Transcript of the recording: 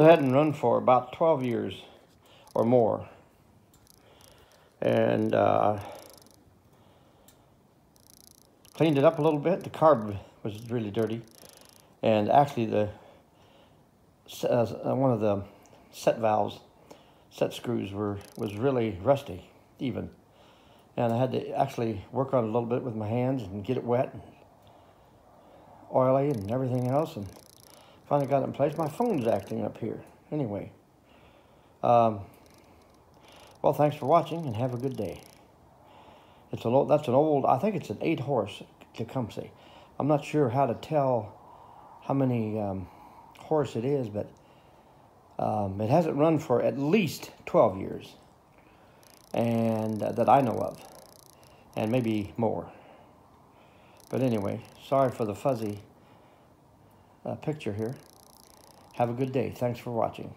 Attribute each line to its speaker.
Speaker 1: run for about 12 years or more. And uh, cleaned it up a little bit. The carb was really dirty. And actually the uh, one of the set valves, set screws were was really rusty even. And I had to actually work on it a little bit with my hands and get it wet and oily and everything else. And finally got it in place. My phone's acting up here. Anyway. Um, well, thanks for watching and have a good day. It's an old, that's an old, I think it's an eight horse Tecumseh. I'm not sure how to tell how many um, horse it is, but um, it hasn't run for at least 12 years, and uh, that I know of, and maybe more. But anyway, sorry for the fuzzy uh, picture here. Have a good day. Thanks for watching.